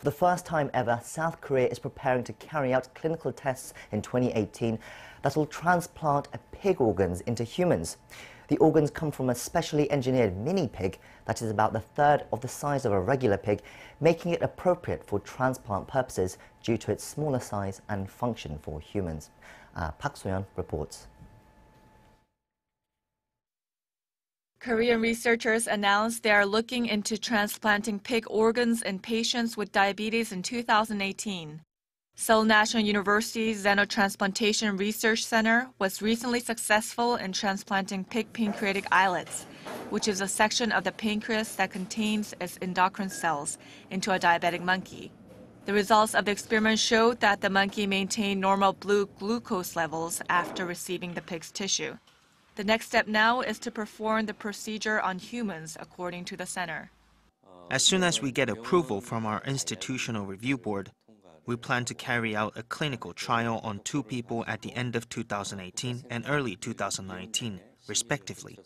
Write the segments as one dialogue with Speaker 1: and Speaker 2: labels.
Speaker 1: For the first time ever, South Korea is preparing to carry out clinical tests in 2018 that will transplant pig organs into humans. The organs come from a specially engineered mini pig that is about the third of the size of a regular pig, making it appropriate for transplant purposes due to its smaller size and function for humans. Uh, Park Soyun reports.
Speaker 2: Korean researchers announced they are looking into transplanting pig organs in patients with diabetes in 2018. Seoul National University's Xenotransplantation Research Center was recently successful in transplanting pig pancreatic islets, which is a section of the pancreas that contains its endocrine cells, into a diabetic monkey. The results of the experiment showed that the monkey maintained normal blood glucose levels after receiving the pig's tissue. The next step now is to perform the procedure on humans, according to the center.
Speaker 3: As soon as we get approval from our institutional review board, we plan to carry out a clinical trial on two people at the end of 2018 and early 2019, respectively.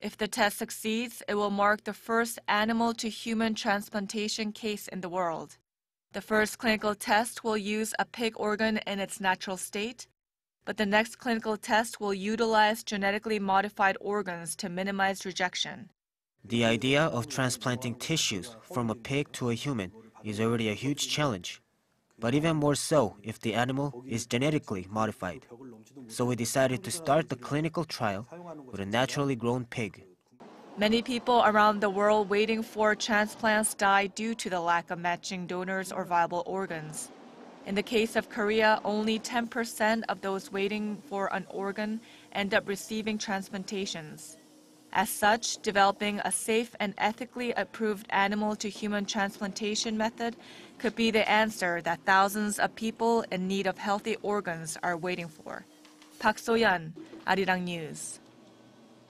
Speaker 2: If the test succeeds, it will mark the first animal to human transplantation case in the world. The first clinical test will use a pig organ in its natural state, but the next clinical test will utilize genetically modified organs to minimize rejection.
Speaker 4: The idea of transplanting tissues from a pig to a human is already a huge challenge, but even more so if the animal is genetically modified. So we decided to start the clinical trial with a naturally grown pig.
Speaker 2: Many people around the world waiting for transplants die due to the lack of matching donors or viable organs. In the case of Korea, only 10% of those waiting for an organ end up receiving transplantations. As such, developing a safe and ethically approved animal to human transplantation method could be the answer that thousands of people in need of healthy organs are waiting for. Park Soyun, Arirang News.